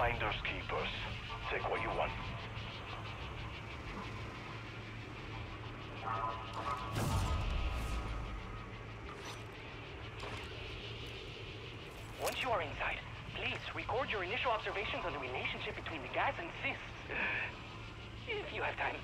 finders keepers. Take what you want. Once you are inside, please record your initial observations on the relationship between the gas and cysts. If you have time.